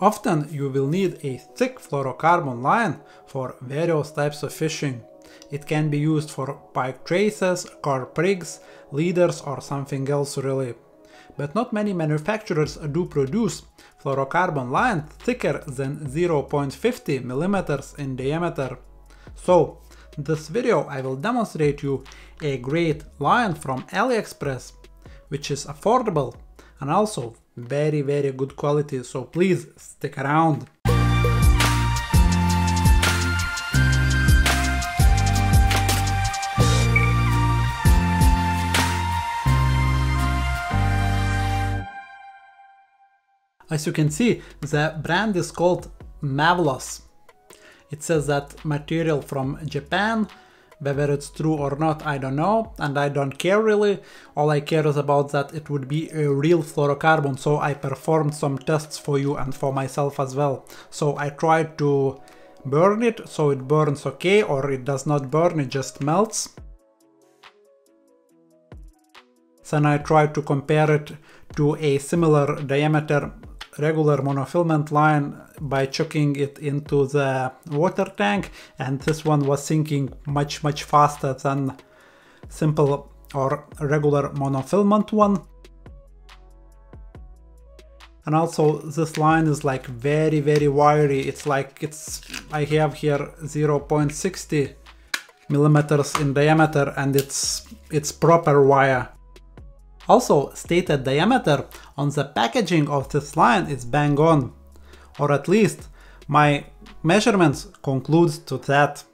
Often you will need a thick fluorocarbon line for various types of fishing. It can be used for pike traces, carp rigs, leaders or something else really. But not many manufacturers do produce fluorocarbon line thicker than 0.50 mm in diameter. So, this video I will demonstrate you a great line from AliExpress, which is affordable and also very very good quality, so please stick around. As you can see, the brand is called Mavllos. It says that material from Japan, whether it's true or not, I don't know, and I don't care really. All I care is about that it would be a real fluorocarbon, so I performed some tests for you and for myself as well. So I tried to burn it, so it burns okay, or it does not burn, it just melts. Then I tried to compare it to a similar diameter regular monofilament line by chucking it into the water tank and this one was sinking much much faster than simple or regular monofilament one. And also this line is like very very wiry, it's like it's I have here 0.60 millimeters in diameter and it's it's proper wire. Also, stated diameter on the packaging of this line is bang on, or at least my measurements conclude to that.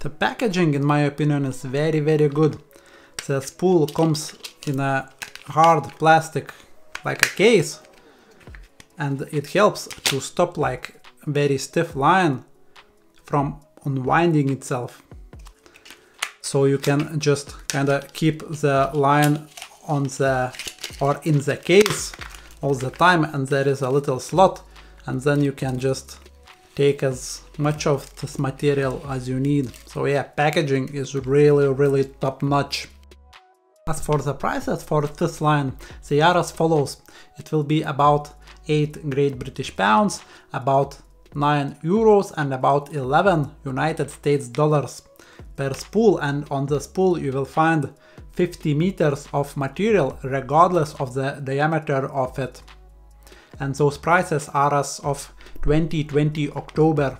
The packaging in my opinion is very very good. The spool comes in a hard plastic like a case and it helps to stop like very stiff line from unwinding itself so you can just kind of keep the line on the or in the case all the time and there is a little slot and then you can just take as much of this material as you need. So yeah, packaging is really, really top notch. As for the prices for this line, they are as follows. It will be about 8 Great British Pounds, about 9 Euros and about 11 United States Dollars per spool and on the spool you will find 50 meters of material regardless of the diameter of it. And those prices are as of 2020 October.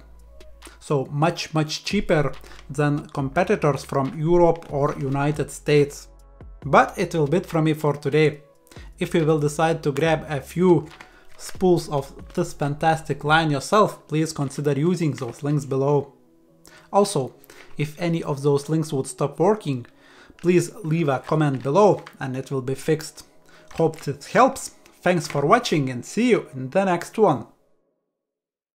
So much much cheaper than competitors from Europe or United States. But it will be it from me for today. If you will decide to grab a few spools of this fantastic line yourself, please consider using those links below. Also, if any of those links would stop working, please leave a comment below and it will be fixed. Hope this helps, thanks for watching and see you in the next one.